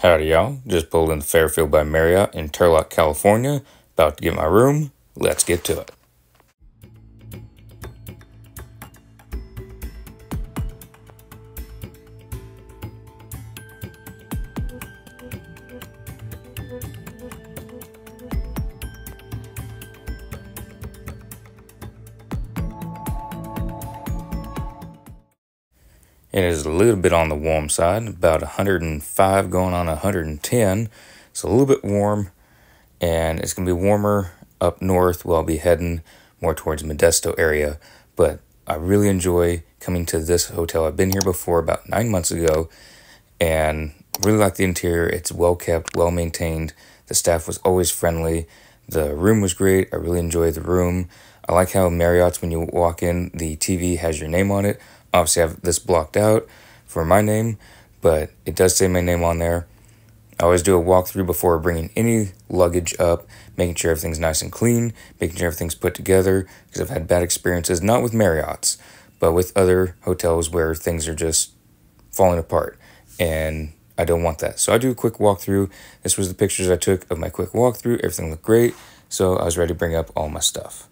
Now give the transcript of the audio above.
Howdy, y'all. Just pulled in Fairfield by Marriott in Turlock, California. About to get my room. Let's get to it. It is a little bit on the warm side, about 105 going on 110. It's a little bit warm, and it's going to be warmer up north. We'll be heading more towards Modesto area, but I really enjoy coming to this hotel. I've been here before about nine months ago, and really like the interior. It's well kept, well maintained. The staff was always friendly. The room was great. I really enjoyed the room. I like how Marriott's, when you walk in, the TV has your name on it. Obviously, I have this blocked out for my name, but it does say my name on there. I always do a walkthrough before bringing any luggage up, making sure everything's nice and clean, making sure everything's put together, because I've had bad experiences, not with Marriott's, but with other hotels where things are just falling apart. And I don't want that. So I do a quick walkthrough. This was the pictures I took of my quick walkthrough. Everything looked great. So I was ready to bring up all my stuff.